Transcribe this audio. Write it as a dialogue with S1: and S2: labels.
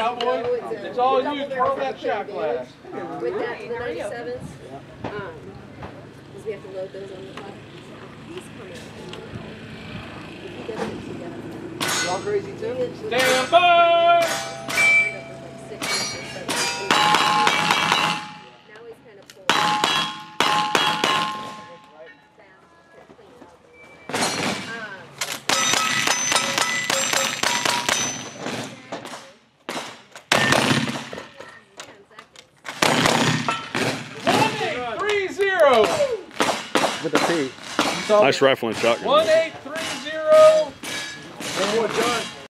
S1: cowboy.
S2: No, it's
S1: It's all you.
S2: barrel
S1: Twirl that
S2: for
S1: shot glass.
S2: With that, the ninety-sevens, um, because we have to load those on the top. He's coming. If he does it together.
S3: Y'all crazy too?
S1: Stand by. Zero.
S4: With a P.
S5: Nice rifle and shotgun.
S1: One eight three zero.
S3: One more, Jon.